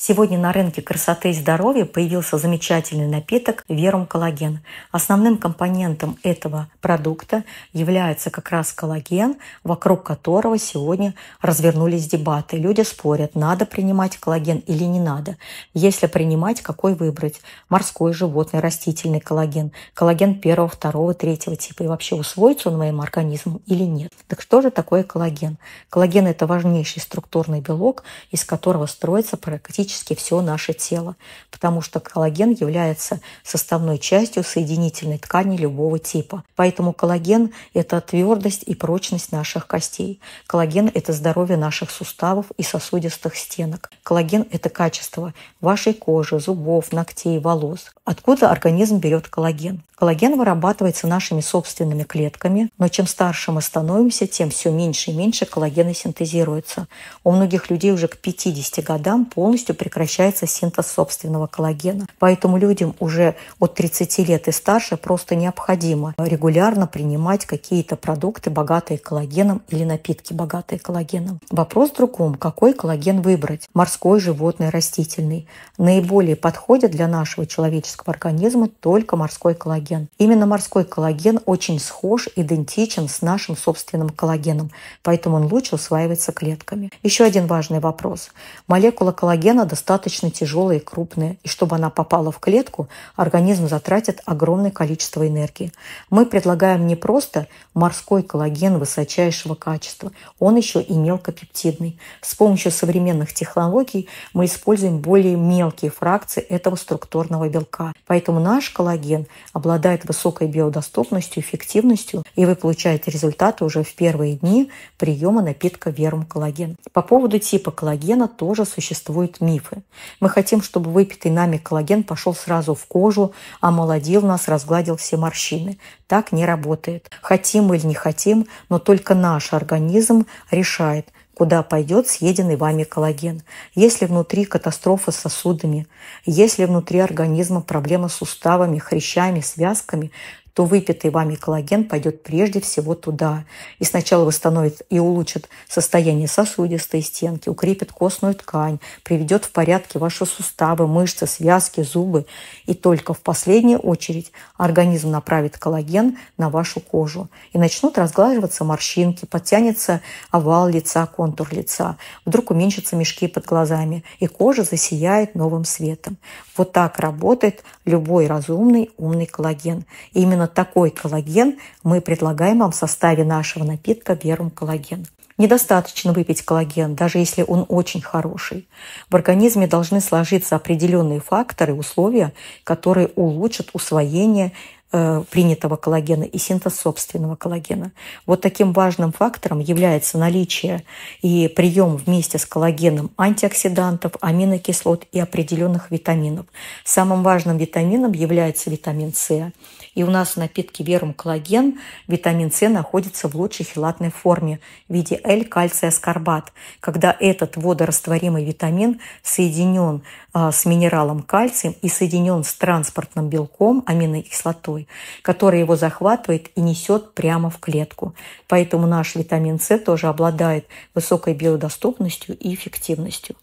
Сегодня на рынке красоты и здоровья появился замечательный напиток Верум Коллаген. Основным компонентом этого продукта является как раз коллаген, вокруг которого сегодня развернулись дебаты. Люди спорят, надо принимать коллаген или не надо. Если принимать, какой выбрать? Морской, животный, растительный коллаген, коллаген первого, второго, третьего типа. И вообще усвоится он моим организмом или нет. Так что же такое коллаген? Коллаген – это важнейший структурный белок, из которого строится практически практически все наше тело, потому что коллаген является составной частью соединительной ткани любого типа. Поэтому коллаген – это твердость и прочность наших костей. Коллаген – это здоровье наших суставов и сосудистых стенок. Коллаген – это качество вашей кожи, зубов, ногтей, волос. Откуда организм берет коллаген? Коллаген вырабатывается нашими собственными клетками, но чем старше мы становимся, тем все меньше и меньше коллагена синтезируется. У многих людей уже к 50 годам полностью прекращается синтез собственного коллагена. Поэтому людям уже от 30 лет и старше просто необходимо регулярно принимать какие-то продукты, богатые коллагеном или напитки, богатые коллагеном. Вопрос в другом, какой коллаген выбрать? Морской, животный, растительный. Наиболее подходит для нашего человеческого организма только морской коллаген. Именно морской коллаген очень схож, идентичен с нашим собственным коллагеном, поэтому он лучше усваивается клетками. Еще один важный вопрос. Молекула коллагена достаточно тяжелая и крупная, и чтобы она попала в клетку, организм затратит огромное количество энергии. Мы предлагаем не просто морской коллаген высочайшего качества, он еще и мелкопептидный. С помощью современных технологий мы используем более мелкие фракции этого структурного белка. Поэтому наш коллаген обладает высокой биодоступностью, эффективностью, и вы получаете результаты уже в первые дни приема напитка Верум коллаген. По поводу типа коллагена тоже существует миф мифы. Мы хотим, чтобы выпитый нами коллаген пошел сразу в кожу, омолодил нас, разгладил все морщины. Так не работает. Хотим мы или не хотим, но только наш организм решает, куда пойдет съеденный вами коллаген. Если внутри катастрофа с сосудами, если внутри организма проблема с суставами, хрящами, связками, то выпитый вами коллаген пойдет прежде всего туда. И сначала восстановит и улучшит состояние сосудистой стенки, укрепит костную ткань, приведет в порядке ваши суставы, мышцы, связки, зубы. И только в последнюю очередь организм направит коллаген на вашу кожу. И начнут разглаживаться морщинки, подтянется овал лица, контур лица. Вдруг уменьшатся мешки под глазами, и кожа засияет новым светом. Вот так работает любой разумный, умный коллаген. И именно такой коллаген мы предлагаем вам в составе нашего напитка Верум коллаген. Недостаточно выпить коллаген, даже если он очень хороший. В организме должны сложиться определенные факторы, условия, которые улучшат усвоение принятого коллагена и синтез собственного коллагена. Вот таким важным фактором является наличие и прием вместе с коллагеном антиоксидантов, аминокислот и определенных витаминов. Самым важным витамином является витамин С. И у нас в напитке Верум коллаген витамин С находится в лучшей хелатной форме в виде L-кальция-аскорбат, когда этот водорастворимый витамин соединен а, с минералом кальцием и соединен с транспортным белком, аминокислотой, который его захватывает и несет прямо в клетку. Поэтому наш витамин С тоже обладает высокой биодоступностью и эффективностью.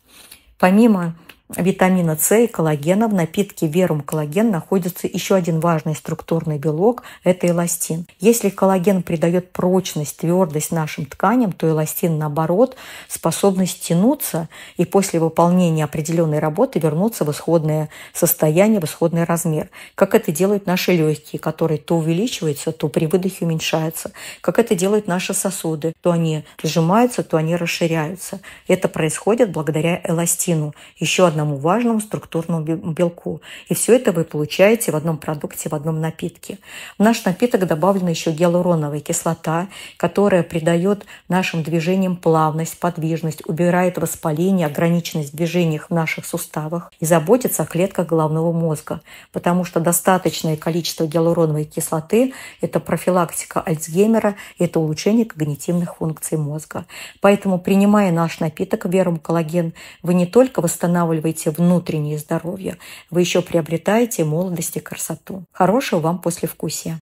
Помимо витамина С и коллагена в напитке Верум коллаген находится еще один важный структурный белок – это эластин. Если коллаген придает прочность, твердость нашим тканям, то эластин, наоборот, способность тянуться и после выполнения определенной работы вернуться в исходное состояние, в исходный размер. Как это делают наши легкие, которые то увеличиваются, то при выдохе уменьшаются. Как это делают наши сосуды. То они сжимаются, то они расширяются. Это происходит благодаря эластину. Еще одному важному структурному белку. И все это вы получаете в одном продукте, в одном напитке. В наш напиток добавлена еще гиалуроновая кислота, которая придает нашим движениям плавность, подвижность, убирает воспаление, ограниченность в движениях в наших суставах и заботится о клетках головного мозга, потому что достаточное количество гиалуроновой кислоты – это профилактика Альцгеймера, это улучшение когнитивных функций мозга. Поэтому, принимая наш напиток Верум коллаген, вы не только восстанавливаете восстанавливаете внутреннее здоровье, вы еще приобретаете молодость и красоту. Хорошего вам послевкусия!